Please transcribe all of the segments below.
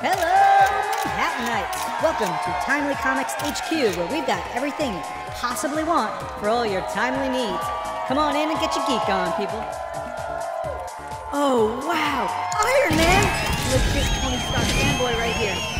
Hello, Manhattanites! Welcome to Timely Comics HQ, where we've got everything you could possibly want for all your timely needs. Come on in and get your geek on, people. Oh, wow! Iron Man! Legit Tony Stark fanboy right here.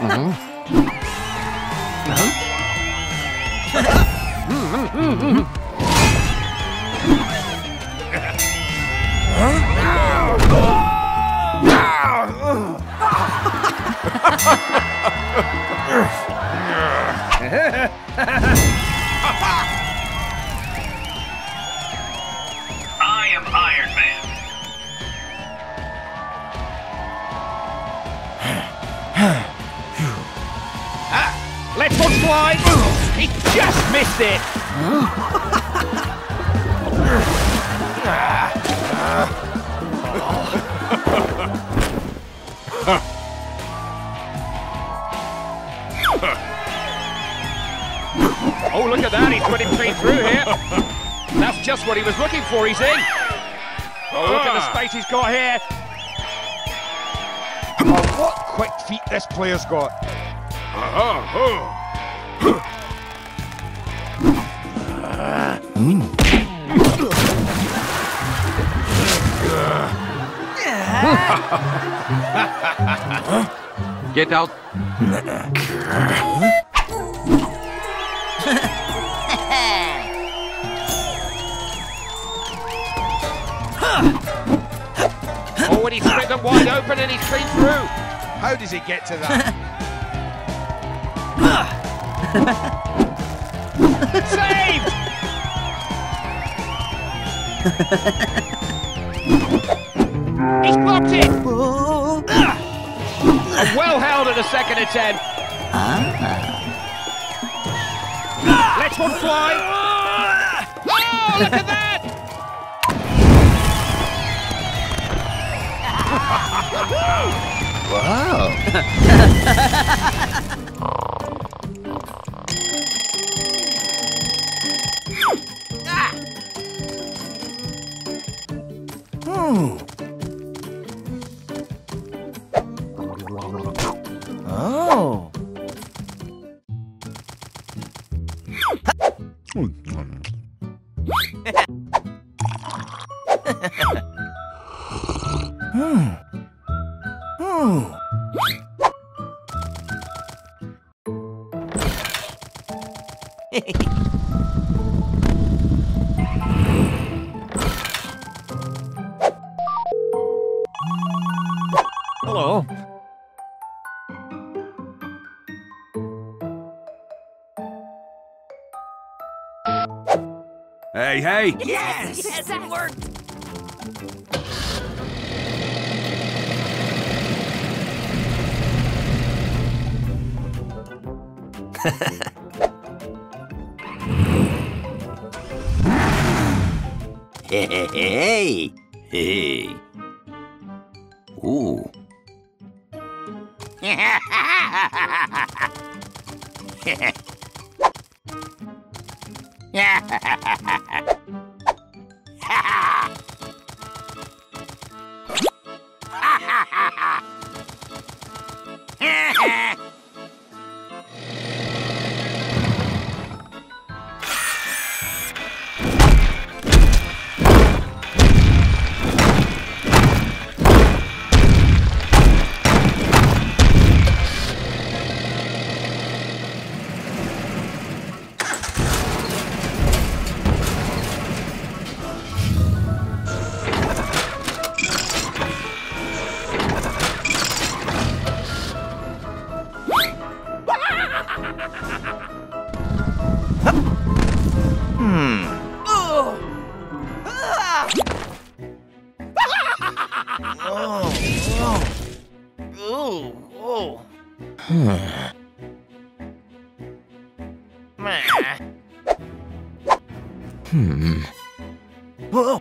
I uh-huh. uh-huh. fly. He just missed it. oh, look at that. He's putting clean through here. That's just what he was looking for. He's in. Oh, look at the ah. space he's got here. Oh, what quick feet this player's got. Uh-huh, Get out. Oh, and he's split them wide open and he's clean through. How does he get to that? Saved! he's blocked it! Ah, well held at a second attempt. Let's one fly. Oh, look at that! 음. 오. 음. 음. 헤헤헤 Hey, hey! Yes! Yes, that worked! hey, hey, hey. Ooh. Ha ha ha ha ha! Hmm. Whoa!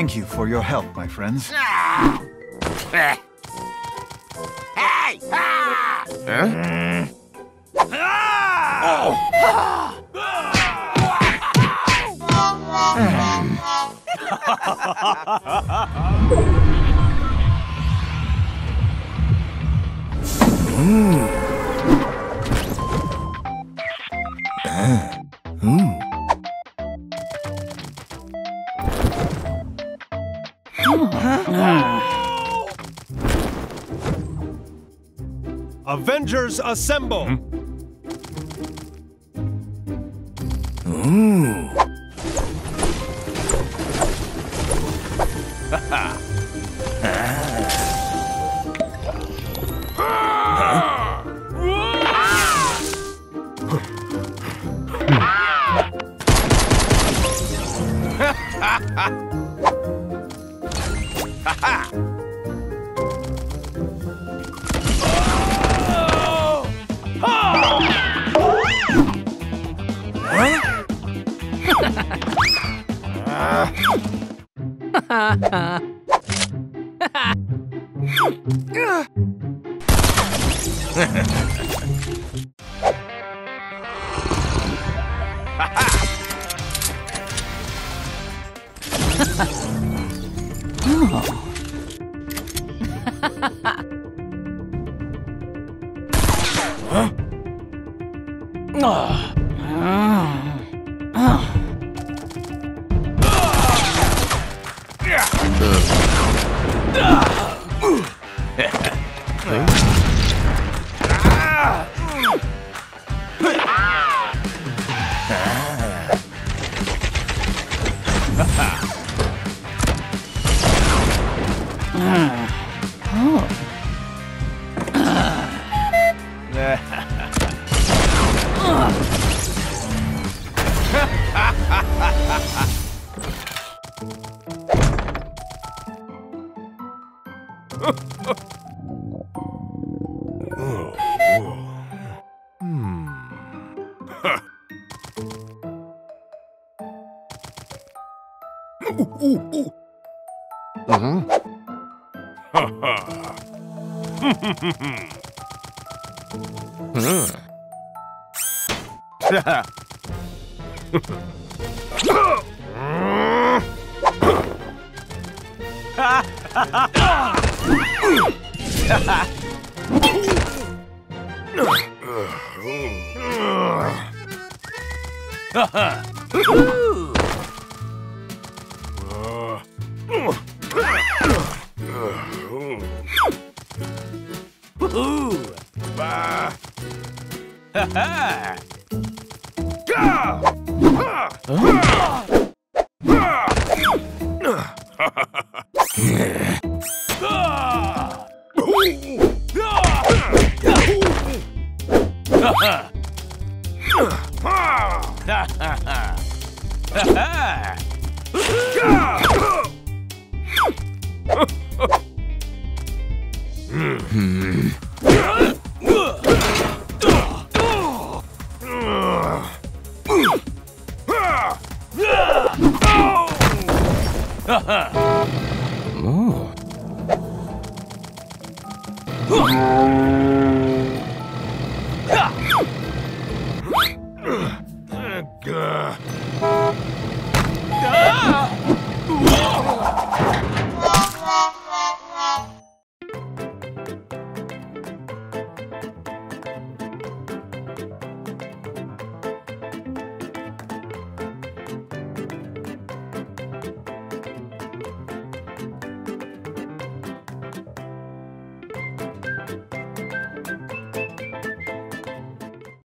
Thank you for your help, my friends. Hey! Huh? Oh! Hmm. Avengers assemble! Hmm? Ooh. huh? Ah. Ah! Ha ha ha! Ha ha! Hmm. oh. 哼。